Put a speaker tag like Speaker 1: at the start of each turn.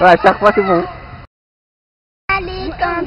Speaker 1: Ouais, chaque fois c'est bon.
Speaker 2: Allez,
Speaker 3: quand